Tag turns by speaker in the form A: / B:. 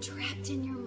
A: trapped in your.